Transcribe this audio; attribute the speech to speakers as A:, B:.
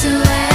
A: silhouette